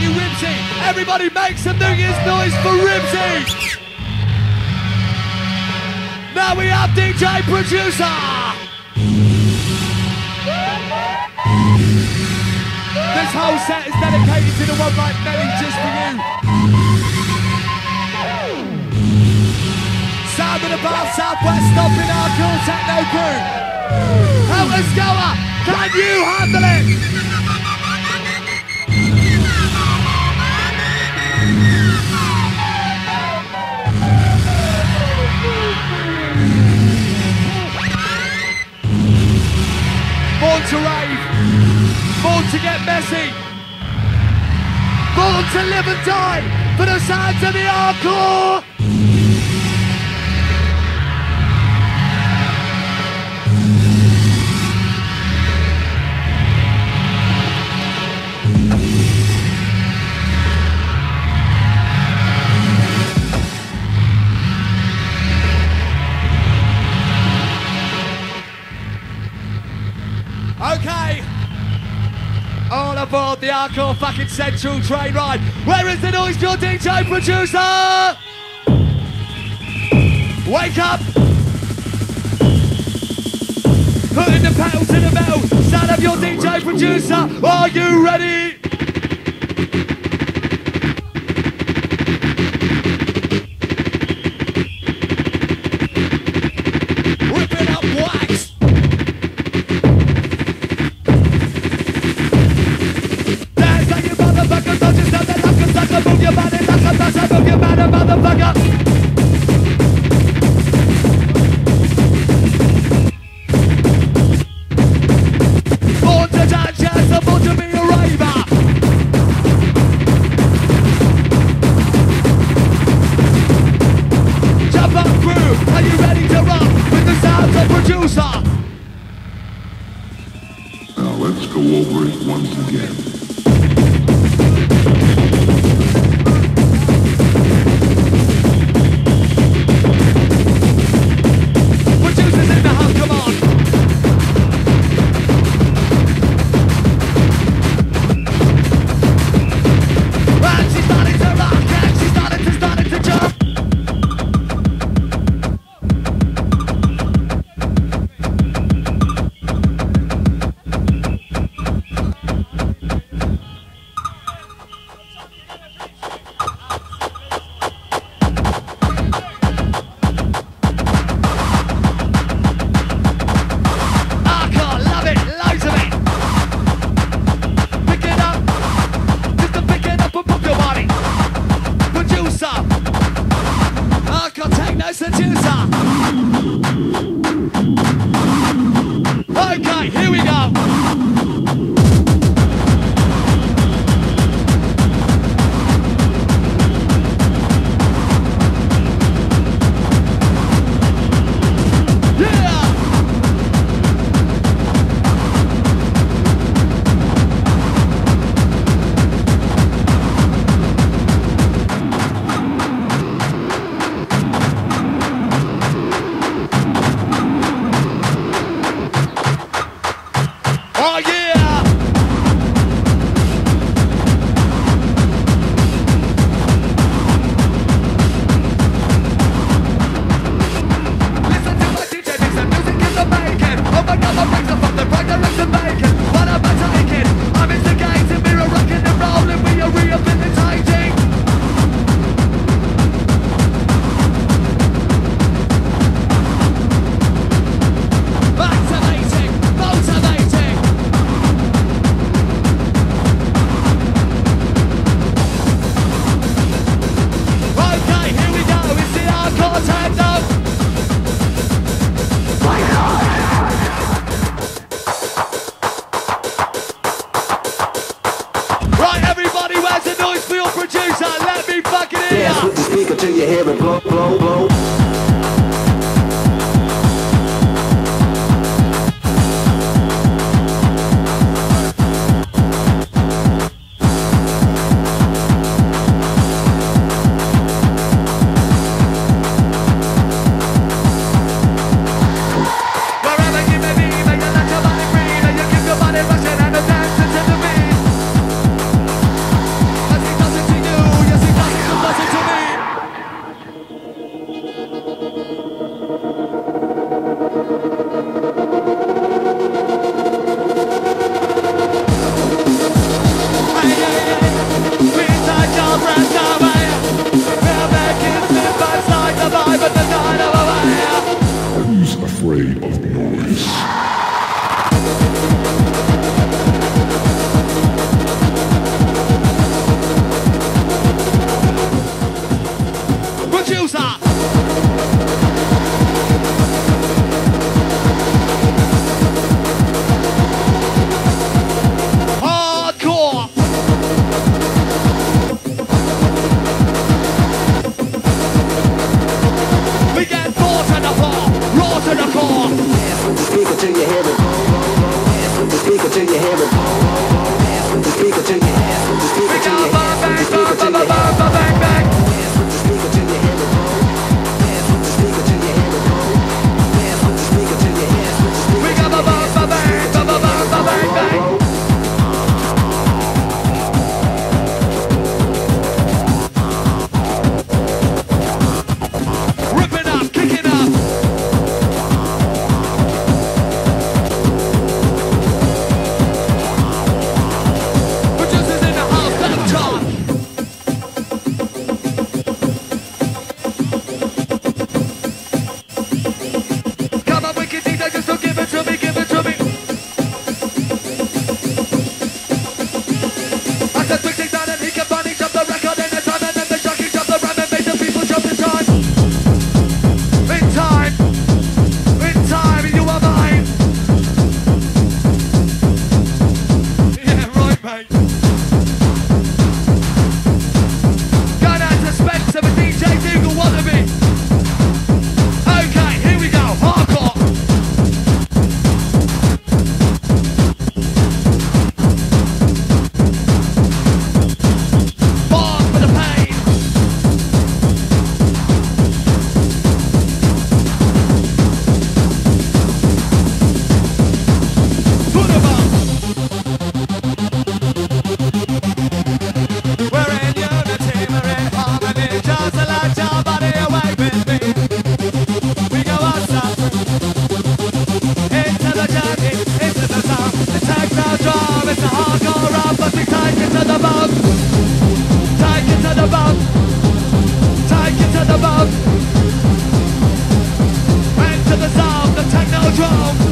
You, Ribsy. Everybody make some New Year's noise for Ribsy. Now we have DJ Producer. This whole set is dedicated to the one like Melly just for you. Sound of the Bath Southwest stomping our cool techno crew. Helter Skelter, can you handle it? To rave. Born to get messy. Born to live and die for the sounds of the hardcore. The Hardcore fucking Central train ride. Where is the noise, your DJ producer? Wake up! Putting the pedal to the metal. Sound of your DJ producer. Are you ready? Go over it once again. Blow, blow, único wrong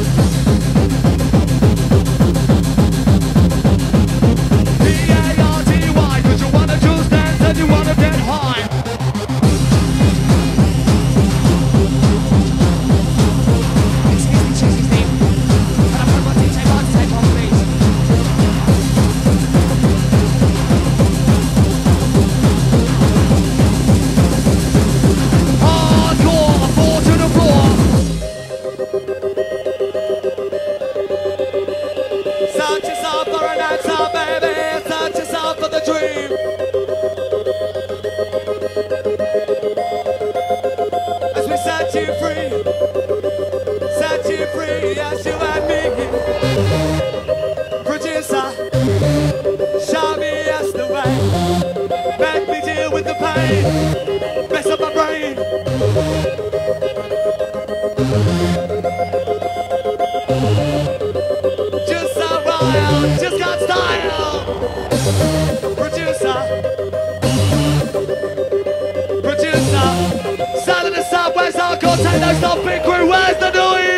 Mess up my brain. Just a royal, just got style. Producer. Producer. Sound of the Southwest, hardcore techno, stop big crew, where's the noise?